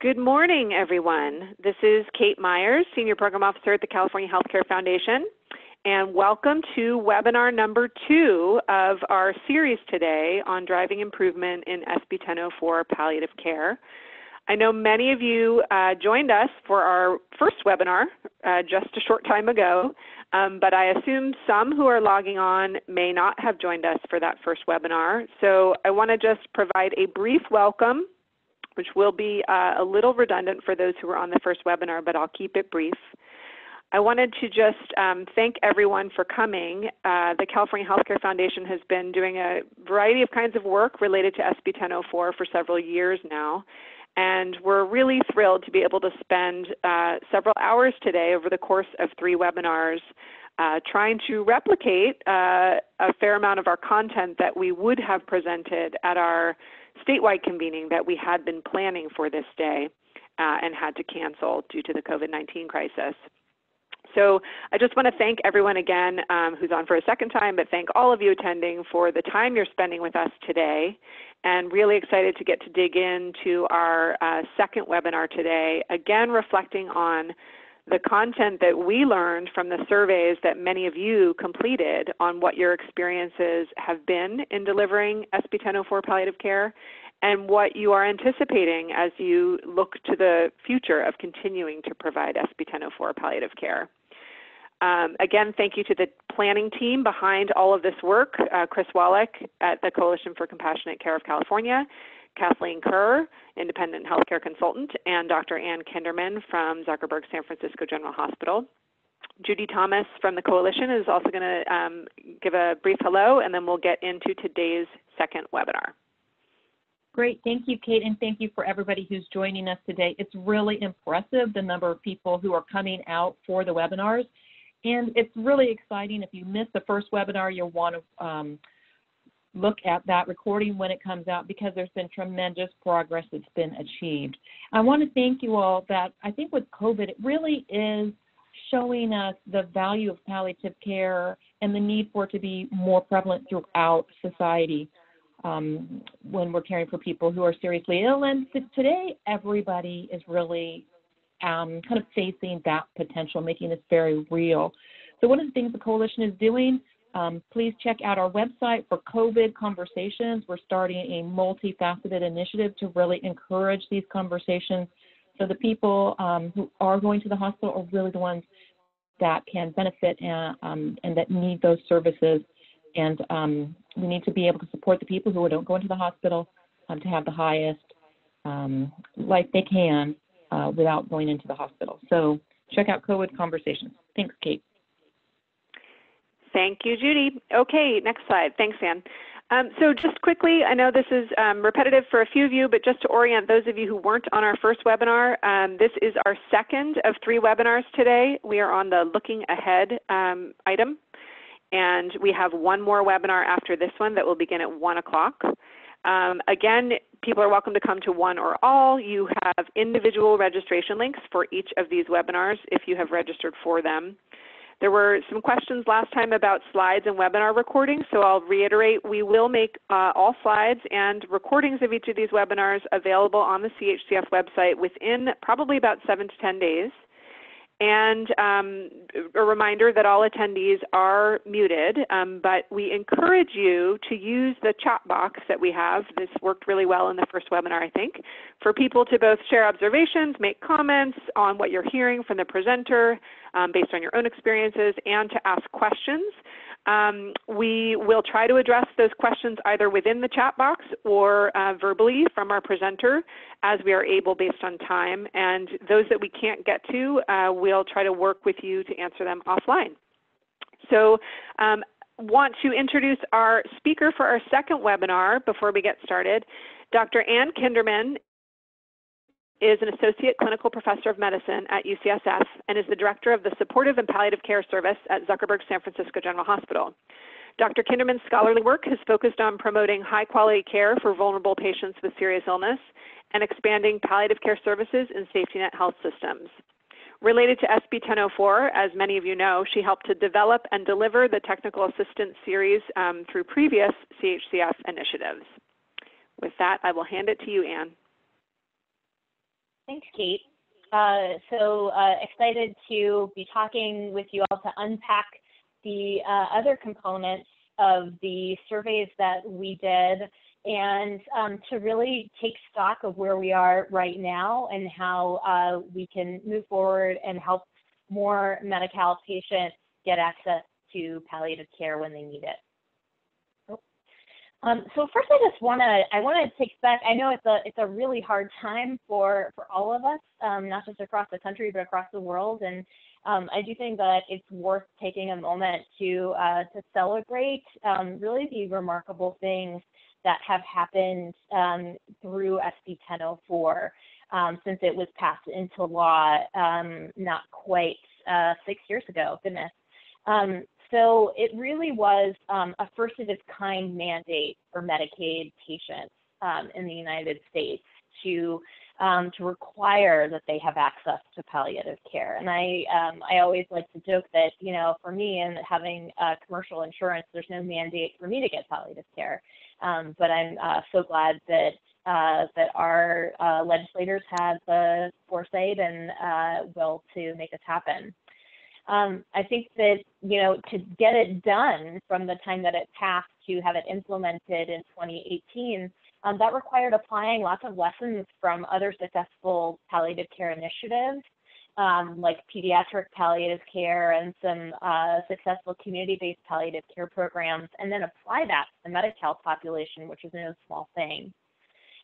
Good morning, everyone. This is Kate Myers, Senior Program Officer at the California Healthcare Foundation, and welcome to webinar number two of our series today on driving improvement in SB 1004 palliative care. I know many of you uh, joined us for our first webinar uh, just a short time ago, um, but I assume some who are logging on may not have joined us for that first webinar. So I want to just provide a brief welcome which will be uh, a little redundant for those who were on the first webinar, but I'll keep it brief. I wanted to just um, thank everyone for coming. Uh, the California Healthcare Foundation has been doing a variety of kinds of work related to SB 1004 for several years now. And we're really thrilled to be able to spend uh, several hours today over the course of three webinars uh, trying to replicate uh, a fair amount of our content that we would have presented at our statewide convening that we had been planning for this day uh, and had to cancel due to the COVID-19 crisis. So I just want to thank everyone again um, who's on for a second time, but thank all of you attending for the time you're spending with us today. And really excited to get to dig into our uh, second webinar today, again reflecting on the content that we learned from the surveys that many of you completed on what your experiences have been in delivering SB 1004 palliative care and what you are anticipating as you look to the future of continuing to provide SB 1004 palliative care. Um, again, thank you to the planning team behind all of this work, uh, Chris Wallach at the Coalition for Compassionate Care of California, Kathleen Kerr, independent healthcare consultant, and Dr. Anne Kinderman from Zuckerberg San Francisco General Hospital. Judy Thomas from the coalition is also going to um, give a brief hello, and then we'll get into today's second webinar. Great. Thank you, Kate, and thank you for everybody who's joining us today. It's really impressive, the number of people who are coming out for the webinars. And it's really exciting. If you missed the first webinar, you'll want to um, look at that recording when it comes out because there's been tremendous progress that's been achieved. I want to thank you all that I think with COVID, it really is showing us the value of palliative care and the need for it to be more prevalent throughout society um, when we're caring for people who are seriously ill. And today, everybody is really um, kind of facing that potential, making this very real. So, one of the things the coalition is doing, um, please check out our website for COVID conversations. We're starting a multifaceted initiative to really encourage these conversations. So, the people um, who are going to the hospital are really the ones that can benefit and, um, and that need those services. And um, we need to be able to support the people who don't go into the hospital um, to have the highest um, life they can uh, without going into the hospital. So check out COVID Conversations. Thanks, Kate. Thank you, Judy. Okay, next slide. Thanks, Ann. Um, so just quickly, I know this is um, repetitive for a few of you, but just to orient those of you who weren't on our first webinar, um, this is our second of three webinars today. We are on the looking ahead um, item. And we have one more webinar after this one that will begin at 1 o'clock. Um, again, people are welcome to come to one or all. You have individual registration links for each of these webinars if you have registered for them. There were some questions last time about slides and webinar recordings, so I'll reiterate, we will make uh, all slides and recordings of each of these webinars available on the CHCF website within probably about seven to 10 days. And um, a reminder that all attendees are muted, um, but we encourage you to use the chat box that we have. This worked really well in the first webinar, I think, for people to both share observations, make comments on what you're hearing from the presenter um, based on your own experiences, and to ask questions. Um, we will try to address those questions either within the chat box or uh, verbally from our presenter as we are able based on time. And those that we can't get to, uh, we'll try to work with you to answer them offline. So um, want to introduce our speaker for our second webinar before we get started. Dr. Anne Kinderman is an associate clinical professor of medicine at UCSF and is the director of the supportive and palliative care service at Zuckerberg San Francisco General Hospital. Dr. Kinderman's scholarly work has focused on promoting high quality care for vulnerable patients with serious illness and expanding palliative care services in safety net health systems. Related to SB 1004, as many of you know, she helped to develop and deliver the technical assistance series um, through previous CHCF initiatives. With that, I will hand it to you, Ann. Thanks, Kate. Uh, so uh, excited to be talking with you all to unpack the uh, other components of the surveys that we did and um, to really take stock of where we are right now and how uh, we can move forward and help more Medi-Cal patients get access to palliative care when they need it. Um, so first, I just want to I want to take back. I know it's a it's a really hard time for for all of us, um, not just across the country but across the world. And um, I do think that it's worth taking a moment to uh, to celebrate um, really the remarkable things that have happened um, through SB 1004 um, since it was passed into law not quite uh, six years ago. Goodness. Um, so it really was um, a first of its kind mandate for Medicaid patients um, in the United States to um, to require that they have access to palliative care. And I um, I always like to joke that you know for me and having uh, commercial insurance, there's no mandate for me to get palliative care. Um, but I'm uh, so glad that uh, that our uh, legislators had the foresight and uh, will to make this happen um, I think that you know to get it done from the time that it passed to have it implemented in 2018, um, that required applying lots of lessons from other successful palliative care initiatives, um, like pediatric palliative care and some uh, successful community-based palliative care programs, and then apply that to the Medi-Cal population, which is no small thing.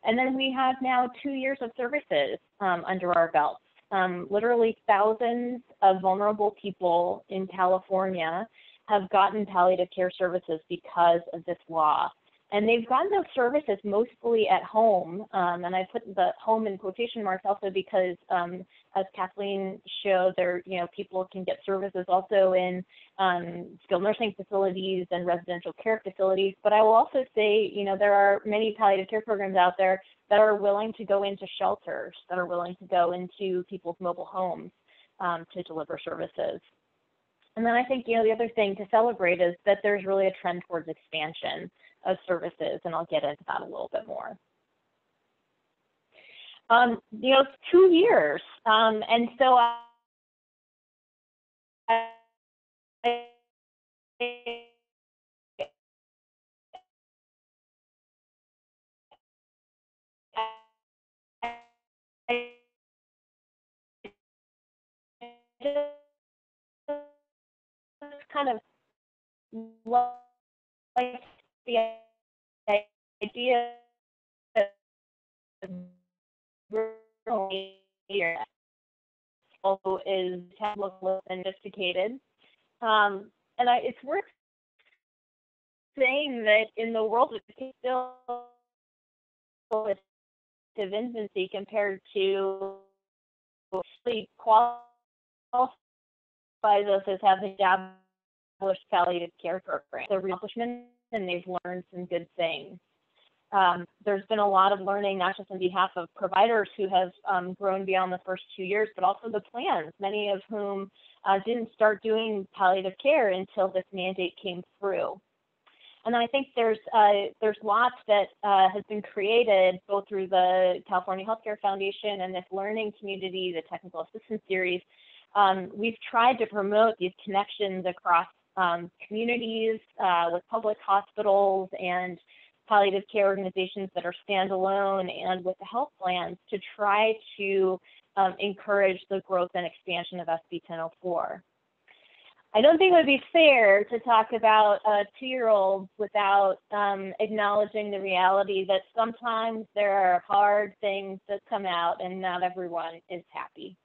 And then we have now two years of services um, under our belts um, literally thousands of vulnerable people in California have gotten palliative care services because of this law. And they've gotten those services mostly at home. Um, and I put the home in quotation marks also because, um, as Kathleen showed, there, you know, people can get services also in um, skilled nursing facilities and residential care facilities. But I will also say, you know, there are many palliative care programs out there that are willing to go into shelters, that are willing to go into people's mobile homes um, to deliver services. And then I think, you know, the other thing to celebrate is that there's really a trend towards expansion of services, and I'll get into that a little bit more. Um, you know, two years, um, and so I, I kind of like the idea also is look and sophisticated. Um, and I, it's worth saying that in the world it's still of infancy compared to sleep qualifies us as having established palliative care program. The accomplishment and they've learned some good things. Um, there's been a lot of learning, not just on behalf of providers who have um, grown beyond the first two years, but also the plans, many of whom uh, didn't start doing palliative care until this mandate came through. And I think there's uh, there's lots that uh, has been created both through the California Healthcare Foundation and this learning community, the technical assistance series. Um, we've tried to promote these connections across um, communities uh, with public hospitals and palliative care organizations that are standalone and with the health plans to try to um, encourage the growth and expansion of SB 1004. I don't think it would be fair to talk about uh, two-year-olds without um, acknowledging the reality that sometimes there are hard things that come out and not everyone is happy.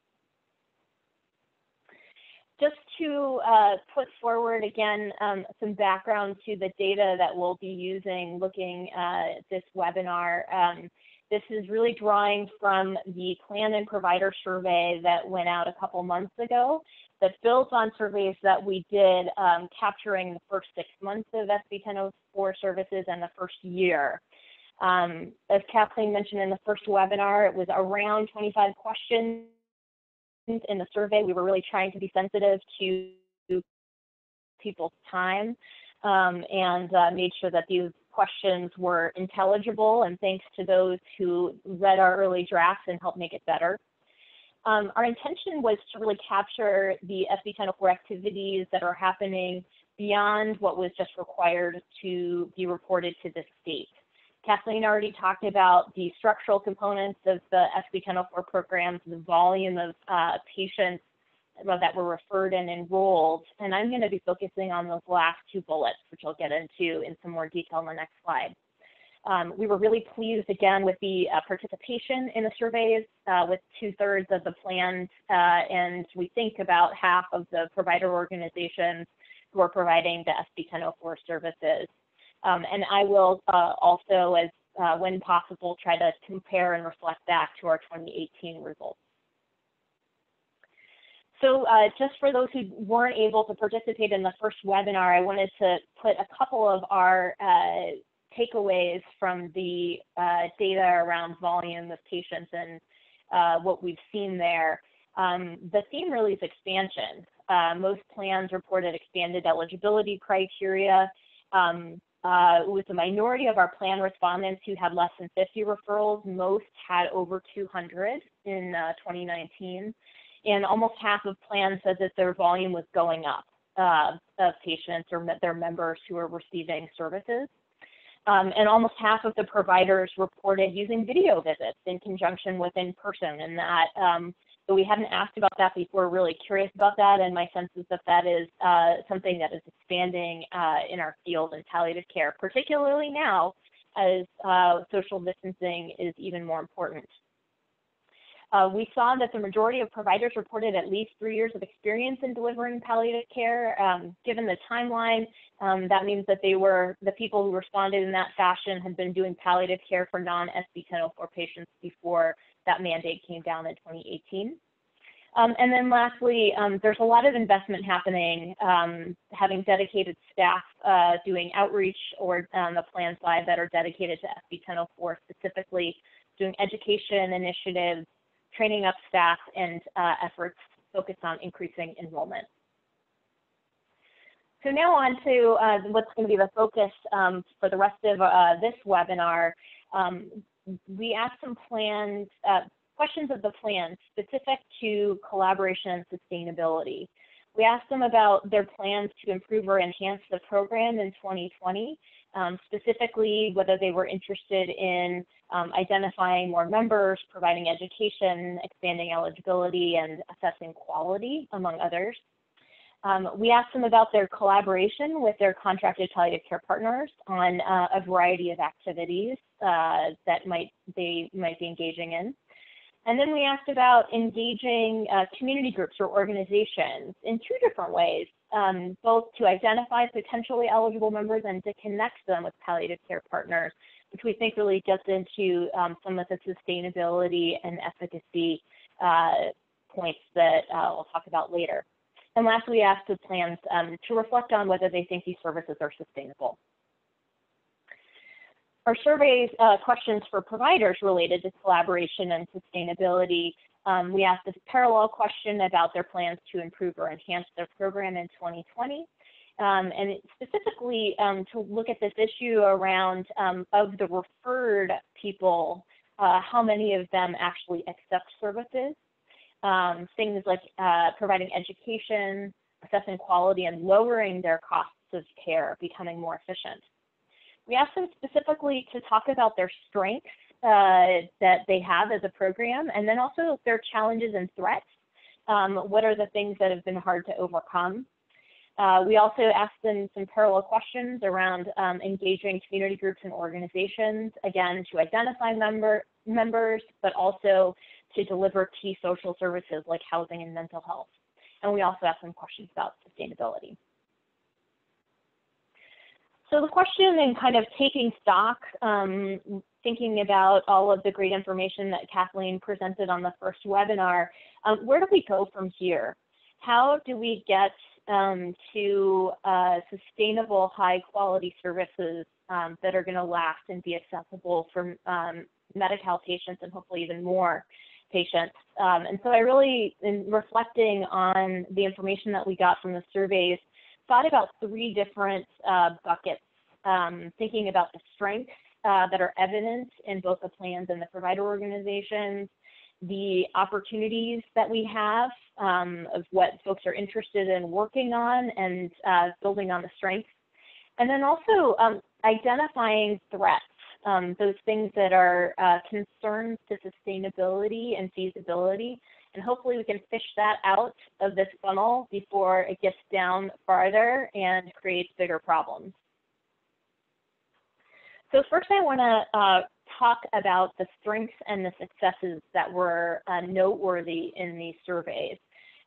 Just to uh, put forward again um, some background to the data that we'll be using looking at this webinar. Um, this is really drawing from the plan and provider survey that went out a couple months ago that builds on surveys that we did um, capturing the first six months of SB 1004 services and the first year. Um, as Kathleen mentioned in the first webinar, it was around 25 questions in the survey. We were really trying to be sensitive to people's time um, and uh, made sure that these questions were intelligible and thanks to those who read our early drafts and helped make it better. Um, our intention was to really capture the SB 1004 activities that are happening beyond what was just required to be reported to the state. Kathleen already talked about the structural components of the SB 1004 programs, the volume of uh, patients that were referred and enrolled, and I'm going to be focusing on those last two bullets, which I'll get into in some more detail on the next slide. Um, we were really pleased again with the uh, participation in the surveys uh, with two thirds of the plans uh, and we think about half of the provider organizations who are providing the SB 1004 services. Um, and I will uh, also, as uh, when possible, try to compare and reflect back to our 2018 results. So uh, just for those who weren't able to participate in the first webinar, I wanted to put a couple of our uh, takeaways from the uh, data around volume of patients and uh, what we've seen there. Um, the theme really is expansion. Most plans reported expanded eligibility criteria. Um, uh, with the minority of our plan respondents who had less than 50 referrals, most had over 200 in uh, 2019. And almost half of plans said that their volume was going up uh, of patients or their members who are receiving services. Um, and almost half of the providers reported using video visits in conjunction with in-person and that um, so we hadn't asked about that before, really curious about that, and my sense is that that is uh, something that is expanding uh, in our field in palliative care, particularly now as uh, social distancing is even more important. Uh, we saw that the majority of providers reported at least three years of experience in delivering palliative care. Um, given the timeline, um, that means that they were the people who responded in that fashion had been doing palliative care for non-SB 1004 patients before that mandate came down in 2018. Um, and then lastly, um, there's a lot of investment happening, um, having dedicated staff uh, doing outreach or on the plan side that are dedicated to SB 1004 specifically, doing education initiatives, training up staff, and uh, efforts focused on increasing enrollment. So now on to uh, what's going to be the focus um, for the rest of uh, this webinar. Um, we asked some plans, uh, questions of the plan specific to collaboration and sustainability. We asked them about their plans to improve or enhance the program in 2020, um, specifically whether they were interested in um, identifying more members, providing education, expanding eligibility, and assessing quality, among others. Um, we asked them about their collaboration with their contracted palliative care partners on uh, a variety of activities uh, that might they might be engaging in. And then we asked about engaging uh, community groups or organizations in two different ways, um, both to identify potentially eligible members and to connect them with palliative care partners, which we think really gets into um, some of the sustainability and efficacy uh, points that uh, we'll talk about later. And lastly, we asked the plans um, to reflect on whether they think these services are sustainable. Our survey uh, questions for providers related to collaboration and sustainability. Um, we asked a parallel question about their plans to improve or enhance their program in 2020. Um, and specifically um, to look at this issue around um, of the referred people, uh, how many of them actually accept services um, things like uh, providing education, assessing quality, and lowering their costs of care, becoming more efficient. We asked them specifically to talk about their strengths uh, that they have as a program, and then also their challenges and threats. Um, what are the things that have been hard to overcome? Uh, we also asked them some parallel questions around um, engaging community groups and organizations, again, to identify member, members, but also to deliver key social services like housing and mental health. And we also asked them questions about sustainability. So the question and kind of taking stock, um, thinking about all of the great information that Kathleen presented on the first webinar, um, where do we go from here? How do we get um, to uh, sustainable, high quality services um, that are going to last and be accessible for um, Medi-Cal patients and hopefully even more patients. Um, and so I really, in reflecting on the information that we got from the surveys, thought about three different uh, buckets, um, thinking about the strengths uh, that are evident in both the plans and the provider organizations, the opportunities that we have um, of what folks are interested in working on and uh, building on the strengths. And then also um, identifying threats, um, those things that are uh, concerns to sustainability and feasibility. And hopefully we can fish that out of this funnel before it gets down farther and creates bigger problems. So first I want to uh, talk about the strengths and the successes that were uh, noteworthy in these surveys.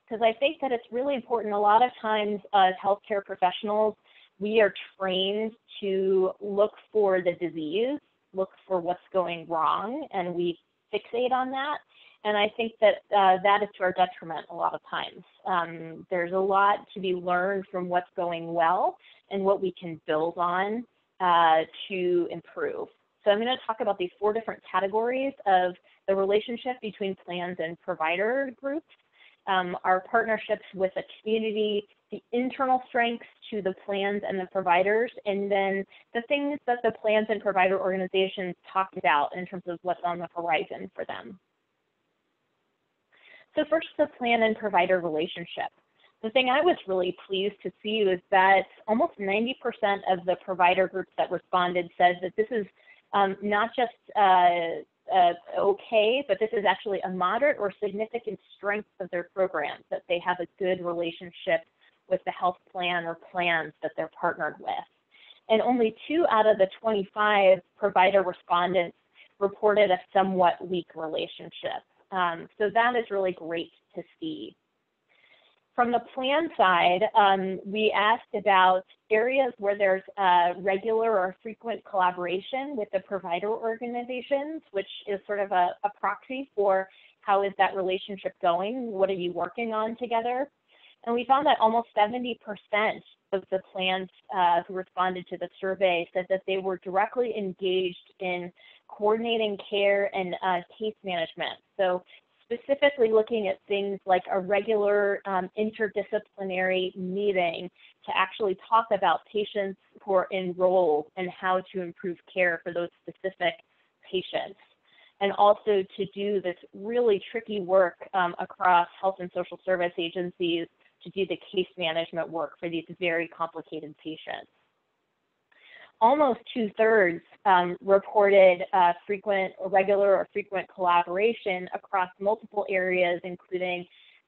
Because I think that it's really important. A lot of times as healthcare professionals, we are trained to look for the disease, look for what's going wrong, and we fixate on that. And I think that uh, that is to our detriment a lot of times. Um, there's a lot to be learned from what's going well and what we can build on uh, to improve. So I'm going to talk about these four different categories of the relationship between plans and provider groups, um, our partnerships with the community, the internal strengths to the plans and the providers, and then the things that the plans and provider organizations talked about in terms of what's on the horizon for them. So first, the plan and provider relationship the thing I was really pleased to see was that almost 90% of the provider groups that responded said that this is um, not just uh, uh, okay, but this is actually a moderate or significant strength of their programs, that they have a good relationship with the health plan or plans that they're partnered with. And only two out of the 25 provider respondents reported a somewhat weak relationship. Um, so that is really great to see. From the plan side, um, we asked about areas where there's uh, regular or frequent collaboration with the provider organizations, which is sort of a, a proxy for how is that relationship going? What are you working on together? And we found that almost 70% of the plans uh, who responded to the survey said that they were directly engaged in coordinating care and uh, case management. So specifically looking at things like a regular um, interdisciplinary meeting to actually talk about patients who are enrolled and how to improve care for those specific patients. And also to do this really tricky work um, across health and social service agencies to do the case management work for these very complicated patients almost two thirds um, reported uh, frequent or regular or frequent collaboration across multiple areas, including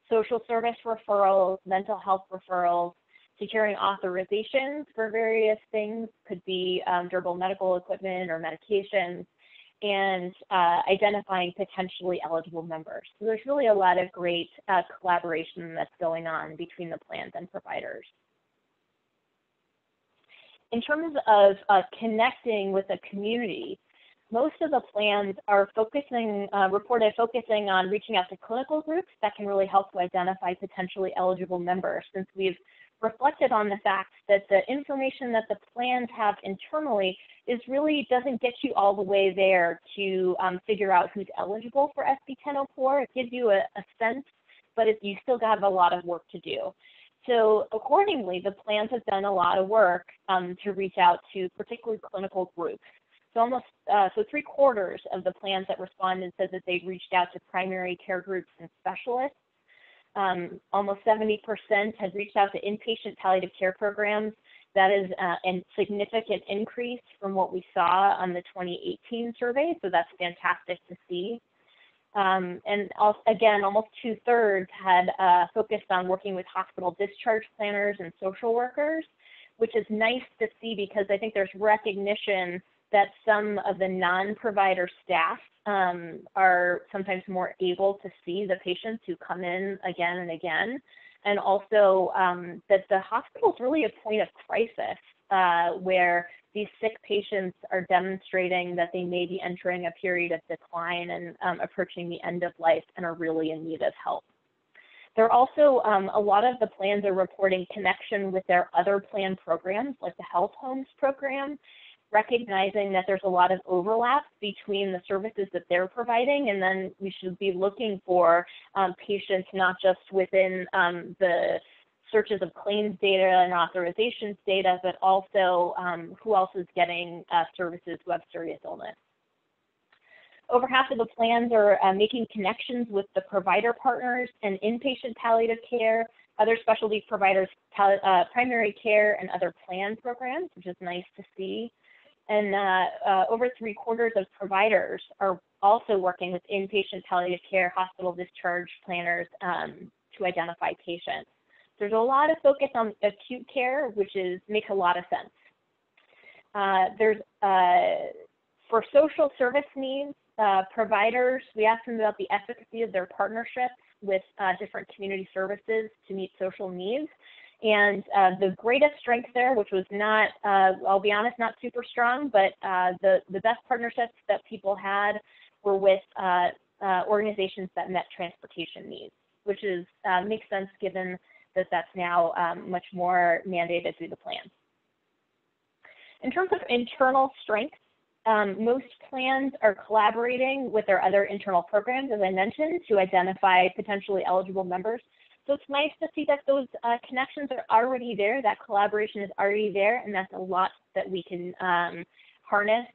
social service referrals, mental health referrals, securing authorizations for various things, could be um, durable medical equipment or medications, and uh, identifying potentially eligible members. So there's really a lot of great uh, collaboration that's going on between the plans and providers in terms of uh, connecting with the community, most of the plans are focusing, uh, reported focusing on reaching out to clinical groups that can really help to identify potentially eligible members since we've reflected on the fact that the information that the plans have internally is really doesn't get you all the way there to um, figure out who's eligible for SB 1004. It gives you a, a sense, but it, you still have a lot of work to do. So accordingly, the plans have done a lot of work um, to reach out to particularly clinical groups. So almost uh, so three quarters of the plans that responded said that they'd reached out to primary care groups and specialists. Um, almost 70% had reached out to inpatient palliative care programs. That is uh, a significant increase from what we saw on the 2018 survey, so that's fantastic to see. Um, and also, again, almost two thirds had uh, focused on working with hospital discharge planners and social workers, which is nice to see because I think there's recognition that some of the non-provider staff um, are sometimes more able to see the patients who come in again and again, and also um, that the hospital is really a point of crisis uh, where these sick patients are demonstrating that they may be entering a period of decline and um, approaching the end of life and are really in need of help. There are also um, a lot of the plans are reporting connection with their other plan programs, like the Health Homes program, recognizing that there's a lot of overlap between the services that they're providing, and then we should be looking for um, patients not just within um, the searches of claims data and authorizations data, but also um, who else is getting uh, services who have serious illness. Over half of the plans are uh, making connections with the provider partners and inpatient palliative care, other specialty providers, uh, primary care, and other plan programs, which is nice to see. And uh, uh, over three quarters of providers are also working with inpatient palliative care hospital discharge planners um, to identify patients. There's a lot of focus on acute care, which is makes a lot of sense. Uh, there's uh, for social service needs, uh, providers, we asked them about the efficacy of their partnerships with uh, different community services to meet social needs. And uh, the greatest strength there, which was not, uh, I'll be honest, not super strong, but the, the best partnerships that people had were with organizations that met transportation needs, which is makes sense given that that's now um, much more mandated through the plan. In terms of internal strengths, um, most plans are collaborating with their other internal programs, as I mentioned, to identify potentially eligible members. So it's nice to see that those uh, connections are already there, that collaboration is already there, and that's a lot that we can um, harness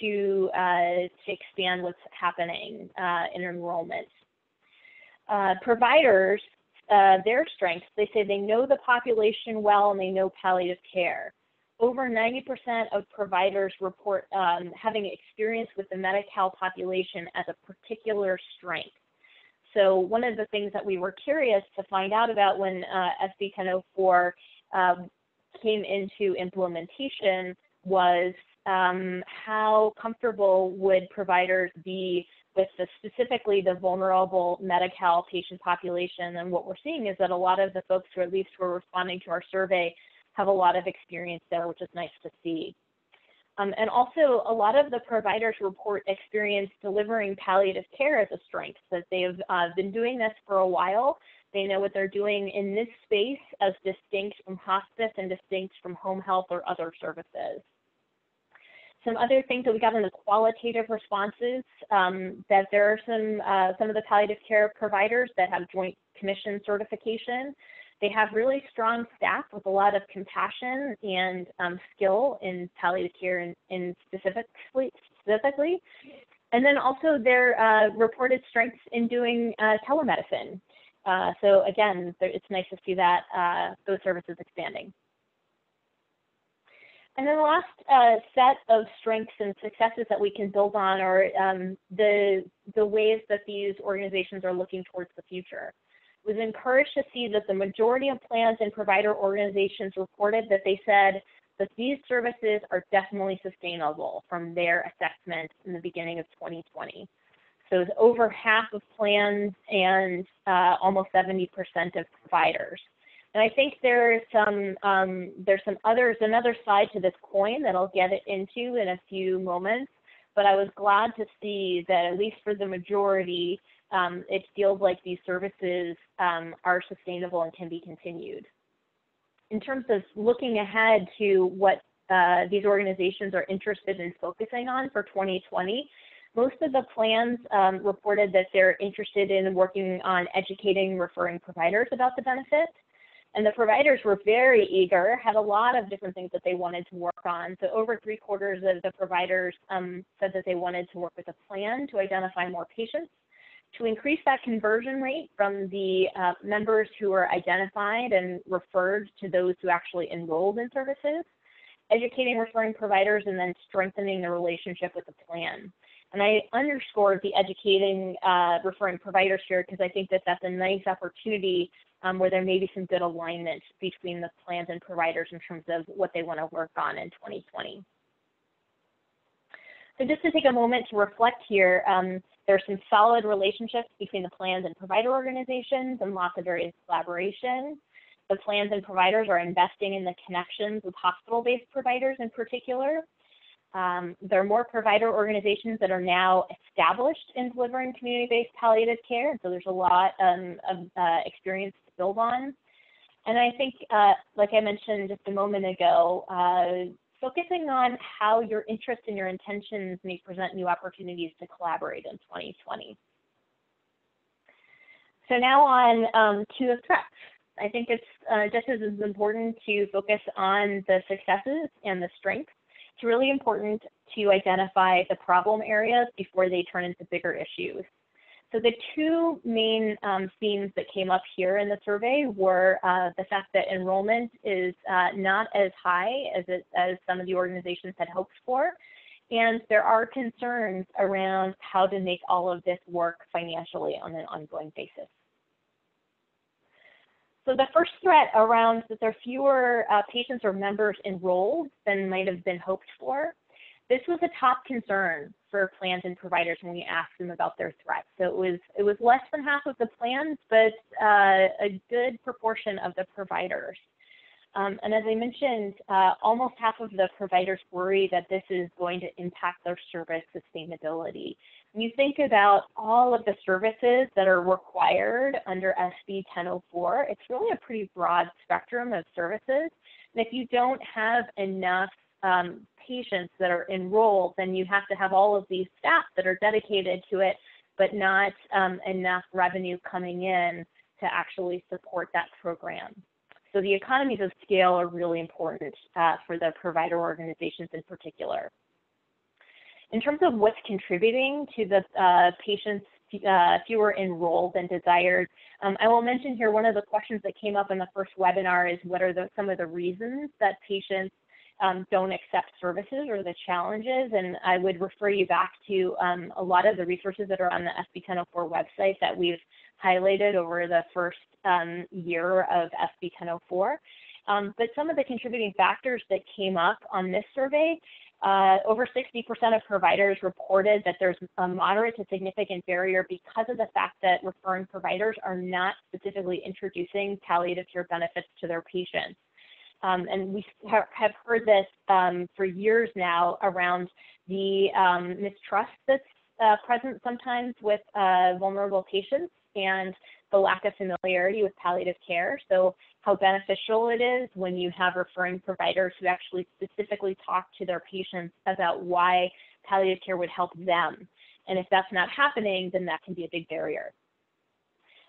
to, uh, to expand what's happening uh, in enrollment. Uh, providers, uh, their strengths, they say they know the population well and they know palliative care over 90% of providers report um, having experience with the Medi-Cal population as a particular strength. So one of the things that we were curious to find out about when uh, SB 1004 um, came into implementation was um, how comfortable would providers be with the, specifically the vulnerable Medi-Cal patient population. And what we're seeing is that a lot of the folks who at least were responding to our survey have a lot of experience there, which is nice to see. Um, and also, a lot of the providers report experience delivering palliative care as a strength, that they've uh, been doing this for a while. They know what they're doing in this space as distinct from hospice and distinct from home health or other services. Some other things that we got in the qualitative responses, um, that there are some, uh, some of the palliative care providers that have joint commission certification. They have really strong staff with a lot of compassion and um, skill in palliative care in, in specifically, specifically. And then also their uh, reported strengths in doing uh, telemedicine. Uh, so again, it's nice to see that uh, those services expanding. And then the last uh, set of strengths and successes that we can build on are um, the, the ways that these organizations are looking towards the future was encouraged to see that the majority of plans and provider organizations reported that they said that these services are definitely sustainable from their assessment in the beginning of 2020. So over half of plans and uh, almost 70% of providers. And I think there's some um, there's some others another side to this coin that I'll get it into in a few moments. But I was glad to see that at least for the majority, um, it feels like these services um, are sustainable and can be continued. In terms of looking ahead to what uh, these organizations are interested in focusing on for 2020, most of the plans um, reported that they're interested in working on educating referring providers about the benefits. And the providers were very eager, had a lot of different things that they wanted to work on. So over three quarters of the providers um, said that they wanted to work with a plan to identify more patients to increase that conversion rate from the uh, members who are identified and referred to those who actually enrolled in services, educating referring providers, and then strengthening the relationship with the plan. And I underscored the educating uh, referring providers here because I think that that's a nice opportunity um, where there may be some good alignment between the plans and providers in terms of what they want to work on in 2020. So just to take a moment to reflect here, um, are some solid relationships between the plans and provider organizations and lots of various collaboration. The plans and providers are investing in the connections with hospital-based providers in particular. Um, there are more provider organizations that are now established in delivering community-based palliative care, and so there's a lot um, of uh, experience to build on. And I think, uh, like I mentioned just a moment ago, uh, focusing on how your interests and your intentions may present new opportunities to collaborate in 2020. So now on um, to the threats. I think it's uh, just as important to focus on the successes and the strengths it's really important to identify the problem areas before they turn into bigger issues. So the two main um, themes that came up here in the survey were uh, the fact that enrollment is uh, not as high as, it, as some of the organizations had hoped for, and there are concerns around how to make all of this work financially on an ongoing basis. So the first threat around that there are fewer uh, patients or members enrolled than might have been hoped for this was a top concern for plans and providers when we asked them about their threats. So it was it was less than half of the plans, but uh, a good proportion of the providers. Um, and as I mentioned, uh, almost half of the providers worry that this is going to impact their service sustainability. When you think about all of the services that are required under SB 1004, it's really a pretty broad spectrum of services. And if you don't have enough um, patients that are enrolled, then you have to have all of these staff that are dedicated to it, but not um, enough revenue coming in to actually support that program. So the economies of scale are really important uh, for the provider organizations in particular. In terms of what's contributing to the uh, patients uh, fewer enrolled than desired. Um, I will mention here one of the questions that came up in the first webinar is what are the, some of the reasons that patients um, don't accept services or the challenges. And I would refer you back to um, a lot of the resources that are on the SB 1004 website that we've highlighted over the first um, year of SB 1004. Um, but some of the contributing factors that came up on this survey, uh, over 60% of providers reported that there's a moderate to significant barrier because of the fact that referring providers are not specifically introducing palliative care benefits to their patients. Um, and we ha have heard this um, for years now around the um, mistrust that's uh, present sometimes with uh, vulnerable patients and the lack of familiarity with palliative care. So how beneficial it is when you have referring providers who actually specifically talk to their patients about why palliative care would help them. And if that's not happening, then that can be a big barrier.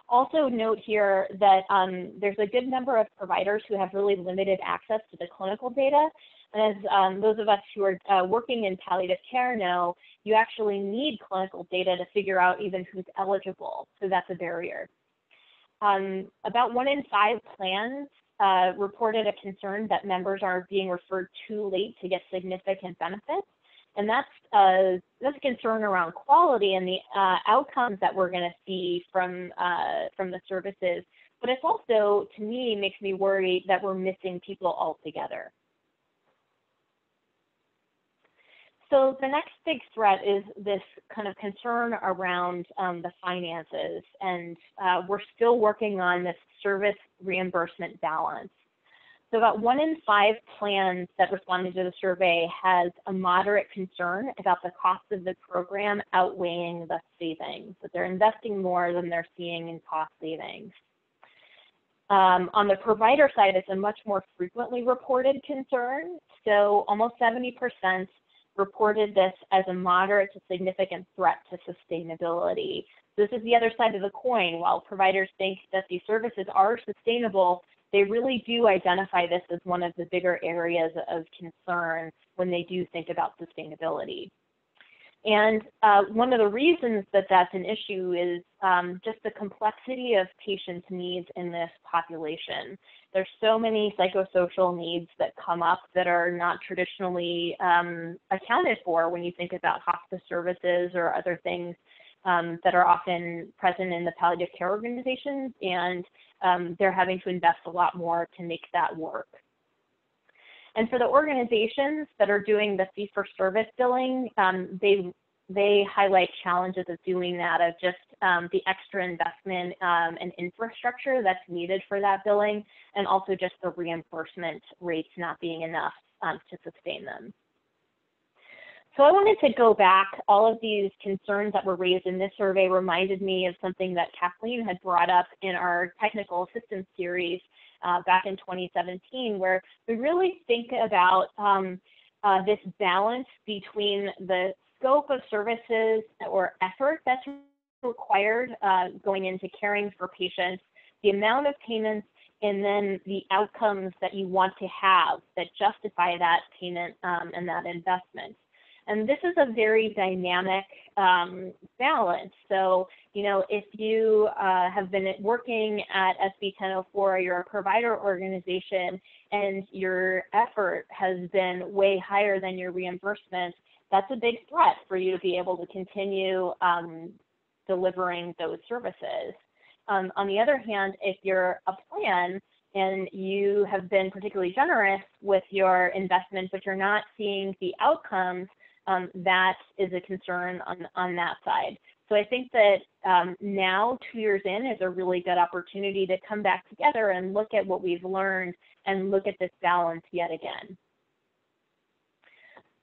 Also note here that um, there's a good number of providers who have really limited access to the clinical data. And as um, those of us who are uh, working in palliative care know, you actually need clinical data to figure out even who's eligible. So that's a barrier. Um, about one in five plans uh, reported a concern that members are being referred too late to get significant benefits and that's uh, that's a concern around quality and the uh, outcomes that we're going to see from uh, from the services. But it's also, to me, makes me worry that we're missing people altogether. So the next big threat is this kind of concern around um, the finances, and uh, we're still working on this service reimbursement balance. So about one in five plans that responded to the survey has a moderate concern about the cost of the program outweighing the savings, that they're investing more than they're seeing in cost savings. Um, on the provider side, it's a much more frequently reported concern. So almost 70% reported this as a moderate to significant threat to sustainability. This is the other side of the coin. While providers think that these services are sustainable, they really do identify this as one of the bigger areas of concern when they do think about sustainability. And uh, one of the reasons that that's an issue is um, just the complexity of patients' needs in this population. There's so many psychosocial needs that come up that are not traditionally um, accounted for when you think about hospice services or other things um, that are often present in the palliative care organizations, and um, they're having to invest a lot more to make that work. And for the organizations that are doing the fee for service billing, um, they they highlight challenges of doing that, of just um, the extra investment um, and infrastructure that's needed for that billing, and also just the reimbursement rates not being enough um, to sustain them. So I wanted to go back. All of these concerns that were raised in this survey reminded me of something that Kathleen had brought up in our technical assistance series uh, back in 2017, where we really think about um, uh, this balance between the scope of services or effort that's required uh, going into caring for patients, the amount of payments, and then the outcomes that you want to have that justify that payment um, and that investment. And this is a very dynamic um, balance. So, you know, if you uh, have been working at SB 1004, you're a provider organization, and your effort has been way higher than your reimbursement, that's a big threat for you to be able to continue um, delivering those services. Um, on the other hand, if you're a plan and you have been particularly generous with your investment, but you're not seeing the outcomes, um, that is a concern on, on that side. So I think that um, now, two years in, is a really good opportunity to come back together and look at what we've learned and look at this balance yet again.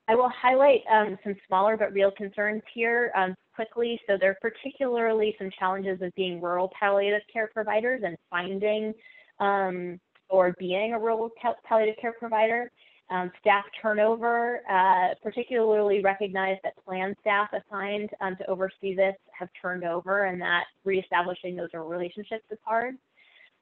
I will highlight um, some smaller but real concerns here um, quickly. So there are particularly some challenges of being rural palliative care providers and finding um, or being a rural palliative care provider. Um, staff turnover, uh, particularly recognize that plan staff assigned um, to oversee this have turned over and that reestablishing those relationships is hard.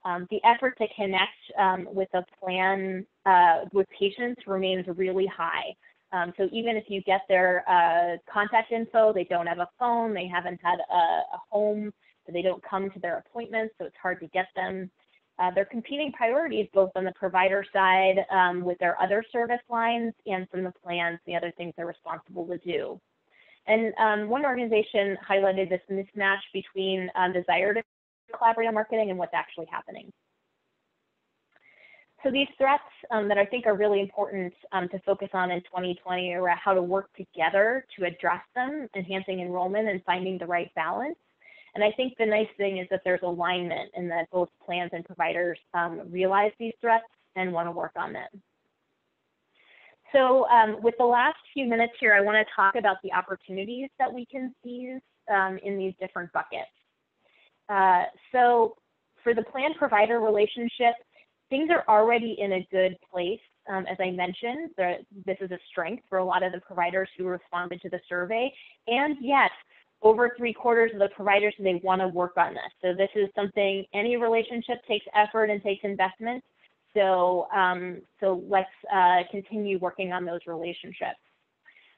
Um, the effort to connect um, with a plan uh, with patients remains really high. Um, so even if you get their uh, contact info, they don't have a phone, they haven't had a, a home, so they don't come to their appointments, so it's hard to get them uh, they're competing priorities both on the provider side um, with their other service lines and from the plans, the other things they're responsible to do. And um, one organization highlighted this mismatch between um, desire to collaborate on marketing and what's actually happening. So these threats um, that I think are really important um, to focus on in 2020 are how to work together to address them, enhancing enrollment and finding the right balance. And I think the nice thing is that there's alignment and that both plans and providers um, realize these threats and want to work on them. So um, with the last few minutes here, I want to talk about the opportunities that we can seize um, in these different buckets. Uh, so for the plan provider relationship, things are already in a good place. Um, as I mentioned, this is a strength for a lot of the providers who responded to the survey. And yet, over three quarters of the providers they want to work on this. So this is something any relationship takes effort and takes investment. So um, so let's uh, continue working on those relationships.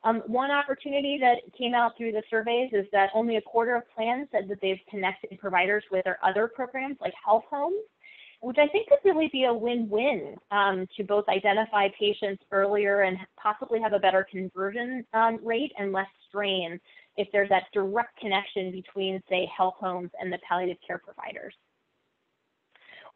Um, one opportunity that came out through the surveys is that only a quarter of plans said that they've connected providers with their other programs like health homes, which I think could really be a win-win um, to both identify patients earlier and possibly have a better conversion um, rate and less strain if there's that direct connection between, say, health homes and the palliative care providers.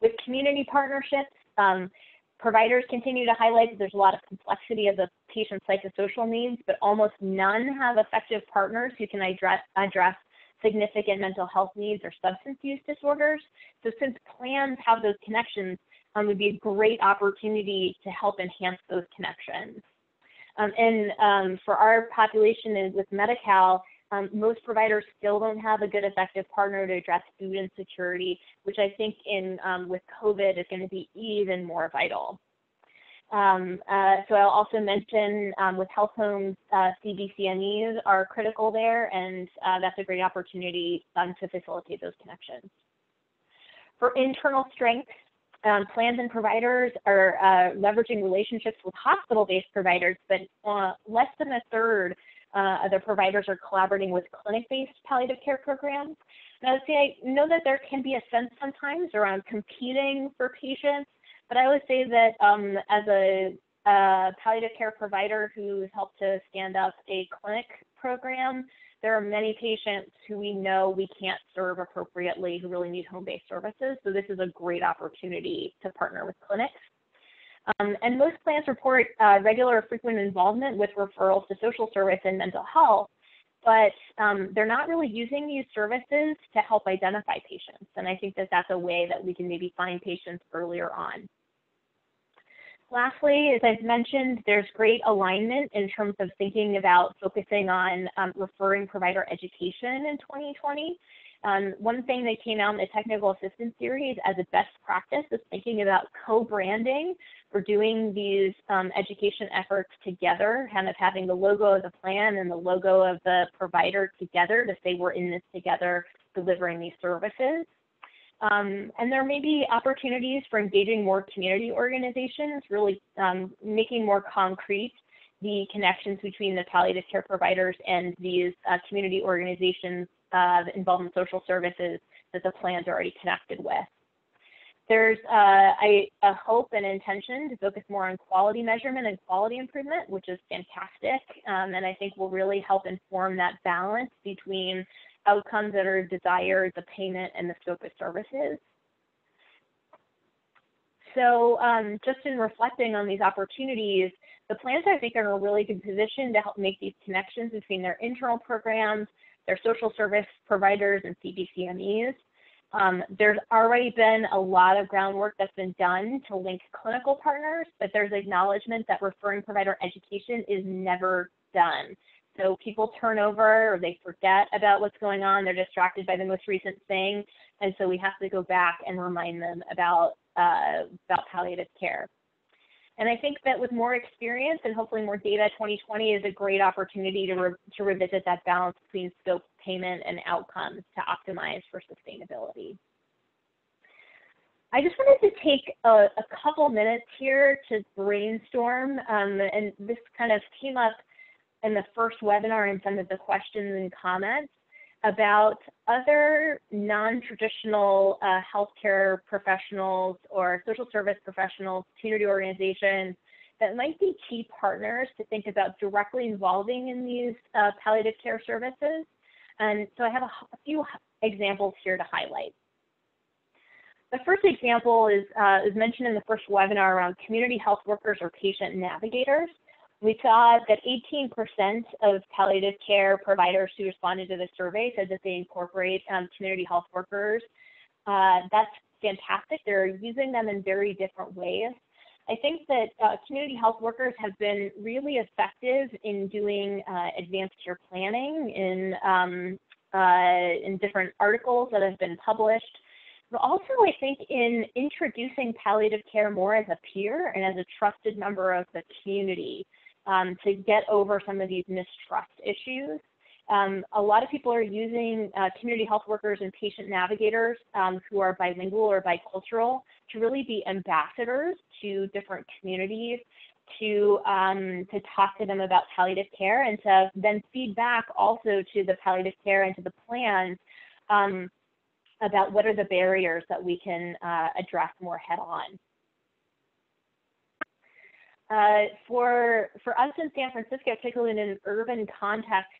With community partnerships, um, providers continue to highlight that there's a lot of complexity of the patient's psychosocial needs, but almost none have effective partners who can address, address significant mental health needs or substance use disorders. So since plans have those connections, um, would be a great opportunity to help enhance those connections. Um, and um, for our population and with Medi-Cal, um, most providers still don't have a good effective partner to address food insecurity, which I think in um, with COVID is going to be even more vital. Um, uh, so I'll also mention um, with health homes, uh, CBCMEs are critical there, and uh, that's a great opportunity to facilitate those connections. For internal strength, um, plans and providers are uh, leveraging relationships with hospital-based providers, but uh, less than a third uh, of the providers are collaborating with clinic-based palliative care programs. Now, say I know that there can be a sense sometimes around competing for patients, but I would say that um, as a palliative care provider who's helped to stand up a clinic program, there are many patients who we know we can't serve appropriately who really need home-based services. So this is a great opportunity to partner with clinics. Um, and most plans report uh, regular or frequent involvement with referrals to social service and mental health, but um, they're not really using these services to help identify patients. And I think that that's a way that we can maybe find patients earlier on. Lastly, as I've mentioned, there's great alignment in terms of thinking about focusing on um, referring provider education in 2020. Um, one thing that came out in the technical assistance series as a best practice is thinking about co-branding for doing these um, education efforts together, kind of having the logo of the plan and the logo of the provider together to say we're in this together delivering these services. Um, and there may be opportunities for engaging more community organizations, really um, making more concrete the connections between the palliative care providers and these uh, community organizations uh, involved in social services that the plans are already connected with. There's uh, a, a, hope and intention to focus more on quality measurement and quality improvement, which is fantastic, um, and I think will really help inform that balance between outcomes that are desired, the payment, and the scope of services. So um, just in reflecting on these opportunities, the plans I think are in a really good position to help make these connections between their internal programs, their social service providers, and CBCMEs. Um, there's already been a lot of groundwork that's been done to link clinical partners, but there's acknowledgement that referring provider education is never done. So people turn over or they forget about what's going on. They're distracted by the most recent thing. And so we have to go back and remind them about, uh, about palliative care. And I think that with more experience and hopefully more data, 2020 is a great opportunity to, re to revisit that balance between scope, payment, and outcomes to optimize for sustainability. I just wanted to take a, a couple minutes here to brainstorm, um, and this kind of came up in the first webinar and some of the questions and comments about other non-traditional uh, healthcare professionals or social service professionals, community organizations that might be key partners to think about directly involving in these uh, palliative care services. And so I have a, a, few examples here to highlight. The first example is, uh, is mentioned in the first webinar around community health workers or patient navigators. We saw that 18% of palliative care providers who responded to the survey said that they incorporate um, community health workers. Uh, that's fantastic. They're using them in very different ways. I think that uh, community health workers have been really effective in doing uh, advanced care planning in, um, uh, in different articles that have been published. But also, I think in introducing palliative care more as a peer and as a trusted member of the community um, to get over some of these mistrust issues. Um, a lot of people are using uh, community health workers and patient navigators um, who are bilingual or bicultural to really be ambassadors to different communities to um, to talk to them about palliative care and to then feed back also to the palliative care and to the plans um, about what are the barriers that we can uh, address more head on. Uh, for for us in San Francisco, particularly in an urban context,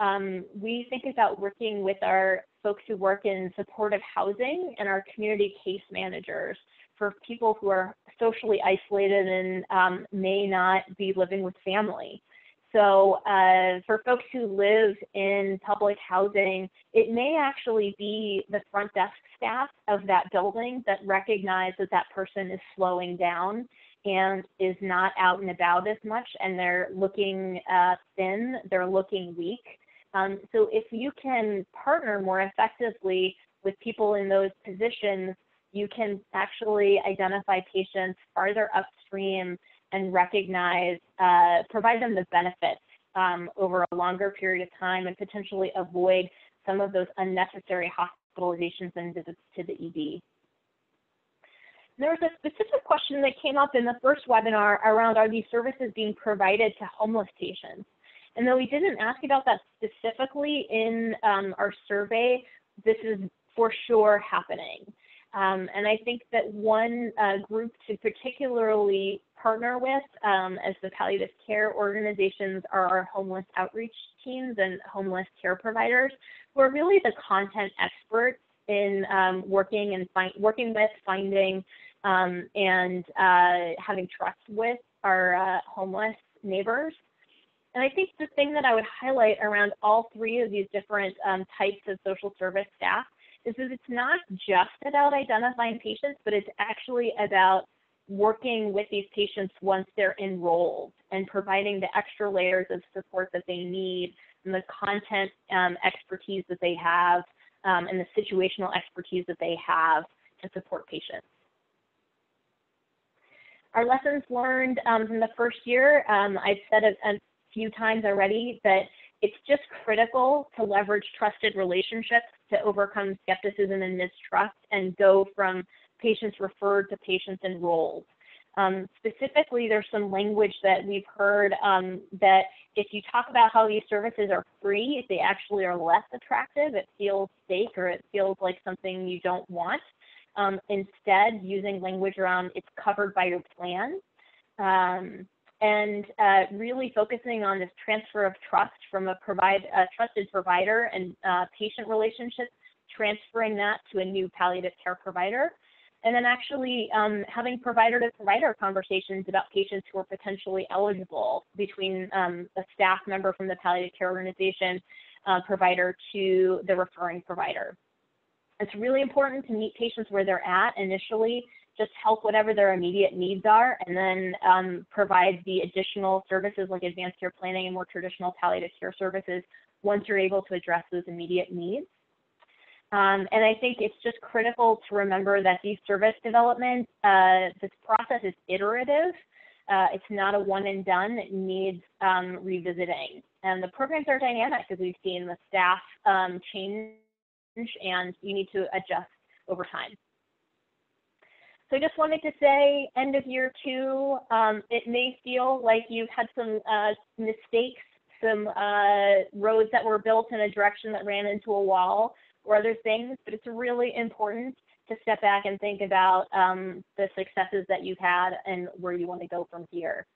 um, we think about working with our folks who work in supportive housing and our community case managers for people who are socially isolated and um, may not be living with family. So uh, for folks who live in public housing, it may actually be the front desk staff of that building that recognize that that person is slowing down and is not out and about as much and they're looking uh, thin, they're looking weak. Um, so if you can partner more effectively with people in those positions, you can actually identify patients farther upstream and recognize, uh, provide them the benefits um, over a longer period of time and potentially avoid some of those unnecessary hospitalizations and visits to the ED. There was a specific question that came up in the first webinar around are these services being provided to homeless patients? And though we didn't ask about that specifically in um, our survey, this is for sure happening. Um, and I think that one uh, group to particularly partner with um, as the palliative care organizations are our homeless outreach teams and homeless care providers, who are really the content experts in um, working and working with, finding, um, and uh, having trust with our uh, homeless neighbors. And I think the thing that I would highlight around all three of these different um, types of social service staff is that it's not just about identifying patients, but it's actually about working with these patients once they're enrolled and providing the extra layers of support that they need and the content um, expertise that they have um, and the situational expertise that they have to support patients. Our lessons learned um, from the first year, um, I've said it a few times already that it's just critical to leverage trusted relationships to overcome skepticism and mistrust and go from patients referred to patients enrolled. Um, specifically, there's some language that we've heard um, that if you talk about how these services are free, if they actually are less attractive. It feels fake or it feels like something you don't want. Um, instead, using language around it's covered by your plan. Um, and uh, really focusing on this transfer of trust from a, provide, a trusted provider and uh, patient relationship, transferring that to a new palliative care provider and then actually um, having provider to provider conversations about patients who are potentially eligible between um, a staff member from the palliative care organization uh, provider to the referring provider. It's really important to meet patients where they're at initially, just help whatever their immediate needs are, and then um, provide the additional services like advanced care planning and more traditional palliative care services once you're able to address those immediate needs. Um, and I think it's just critical to remember that these service development, uh, this process is iterative. Uh, it's not a one and done. It needs um, revisiting. And the programs are dynamic, as we've seen the staff um, change, and you need to adjust over time. So I just wanted to say, end of year two, um, it may feel like you've had some uh, mistakes, some uh, roads that were built in a direction that ran into a wall or other things, but it's really important to step back and think about um, the successes that you've had and where you want to go from here.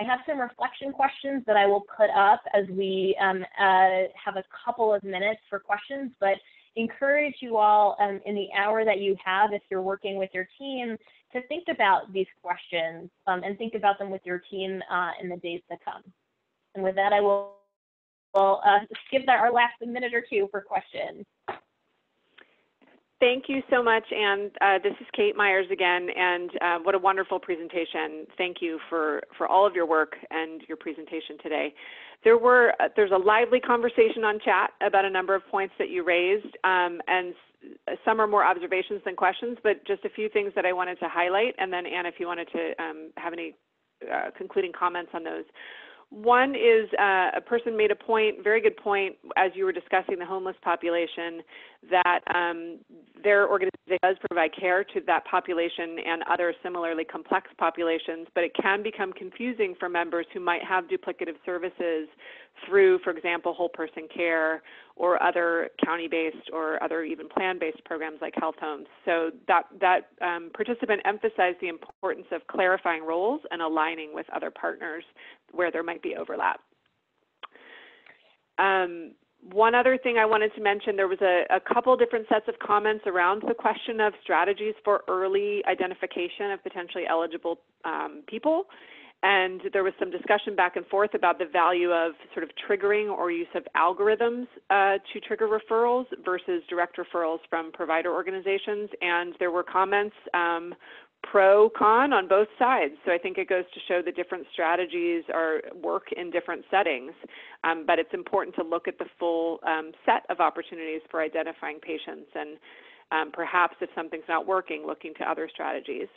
I have some reflection questions that I will put up as we um, uh, have a couple of minutes for questions, but encourage you all um, in the hour that you have, if you're working with your team, to think about these questions um, and think about them with your team uh, in the days to come. And with that, I will we'll uh, give that our last minute or two for questions. Thank you so much, and uh, this is Kate Myers again, and uh, what a wonderful presentation. Thank you for, for all of your work and your presentation today. There were uh, there's a lively conversation on chat about a number of points that you raised, um, and some are more observations than questions, but just a few things that I wanted to highlight, and then Anne, if you wanted to um, have any uh, concluding comments on those. One is uh, a person made a point, very good point, as you were discussing the homeless population, that um, their organization does provide care to that population and other similarly complex populations, but it can become confusing for members who might have duplicative services through, for example, whole person care or other county-based or other even plan-based programs like health homes. So that, that um, participant emphasized the importance of clarifying roles and aligning with other partners where there might be overlap. Um, one other thing I wanted to mention, there was a, a, couple different sets of comments around the question of strategies for early identification of potentially eligible um, people. And there was some discussion back and forth about the value of sort of triggering or use of algorithms uh, to trigger referrals versus direct referrals from provider organizations. And there were comments um, pro con on both sides. So I think it goes to show the different strategies are work in different settings. Um, but it's important to look at the full um, set of opportunities for identifying patients and um, perhaps if something's not working, looking to other strategies.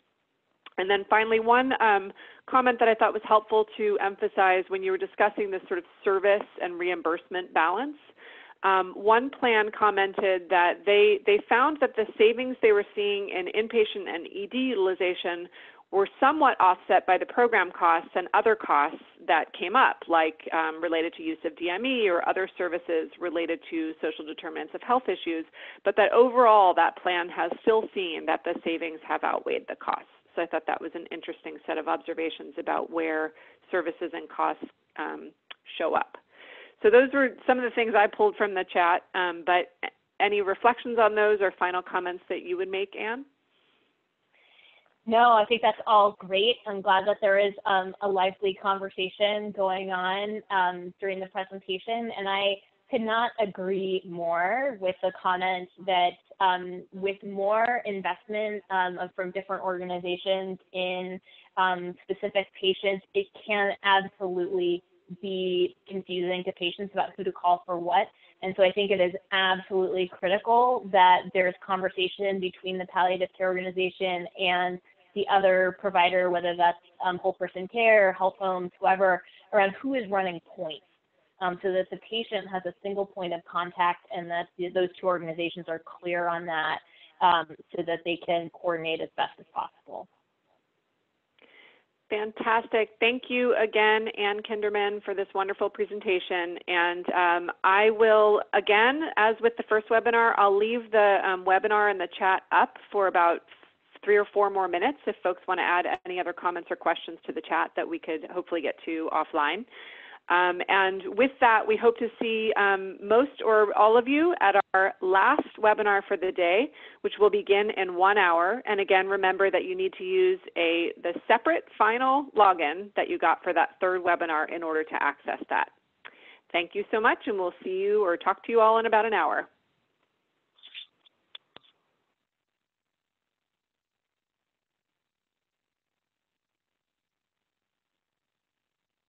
And then finally, one um, comment that I thought was helpful to emphasize when you were discussing this sort of service and reimbursement balance. Um, one plan commented that they, they found that the savings they were seeing in inpatient and ED utilization were somewhat offset by the program costs and other costs that came up, like um, related to use of DME or other services related to social determinants of health issues, but that overall that plan has still seen that the savings have outweighed the costs. So I thought that was an interesting set of observations about where services and costs um, show up. So those were some of the things I pulled from the chat, um, but any reflections on those or final comments that you would make, Anne? No, I think that's all great. I'm glad that there is um, a lively conversation going on um, during the presentation, and I could not agree more with the comment that um, with more investment um, from different organizations in um, specific patients, it can absolutely be confusing to patients about who to call for what. And so I think it is absolutely critical that there's conversation between the palliative care organization and the other provider, whether that's um, whole person care, health homes, whoever, around who is running points um, so that the patient has a single point of contact and that those two organizations are clear on that um, so that they can coordinate as best as possible. Fantastic. Thank you again, Anne Kinderman, for this wonderful presentation. And um, I will, again, as with the first webinar, I'll leave the um, webinar and the chat up for about three or four more minutes if folks want to add any other comments or questions to the chat that we could hopefully get to offline. Um, and with that, we hope to see um, most or all of you at our last webinar for the day, which will begin in one hour. And again, remember that you need to use a the separate final login that you got for that third webinar in order to access that. Thank you so much, and we'll see you or talk to you all in about an hour.